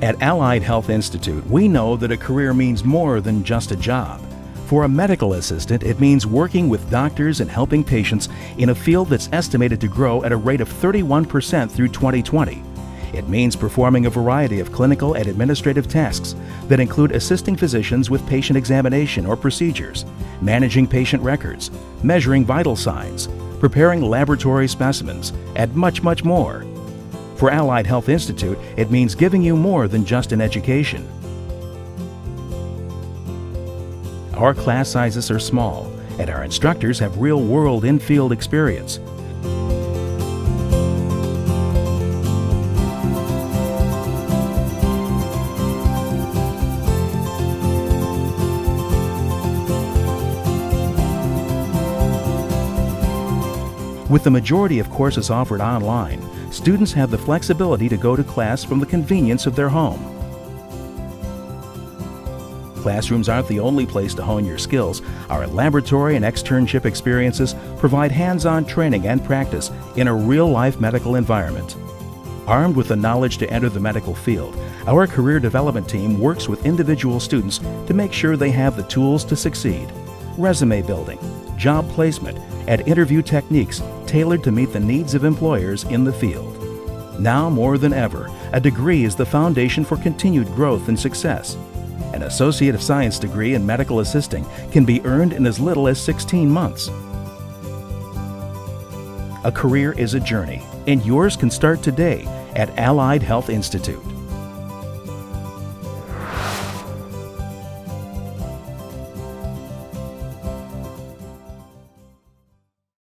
At Allied Health Institute, we know that a career means more than just a job. For a medical assistant, it means working with doctors and helping patients in a field that's estimated to grow at a rate of 31% through 2020. It means performing a variety of clinical and administrative tasks that include assisting physicians with patient examination or procedures, managing patient records, measuring vital signs, preparing laboratory specimens, and much, much more. For Allied Health Institute, it means giving you more than just an education. Our class sizes are small, and our instructors have real world in field experience. With the majority of courses offered online, students have the flexibility to go to class from the convenience of their home. Classrooms aren't the only place to hone your skills. Our laboratory and externship experiences provide hands on training and practice in a real life medical environment. Armed with the knowledge to enter the medical field, our career development team works with individual students to make sure they have the tools to succeed. Resume building, job placement, and interview techniques tailored to meet the needs of employers in the field. Now more than ever, a degree is the foundation for continued growth and success. An Associate of Science degree in medical assisting can be earned in as little as 16 months. A career is a journey, and yours can start today at Allied Health Institute.